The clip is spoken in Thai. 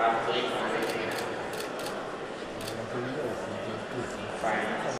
ความสวยงามไฟ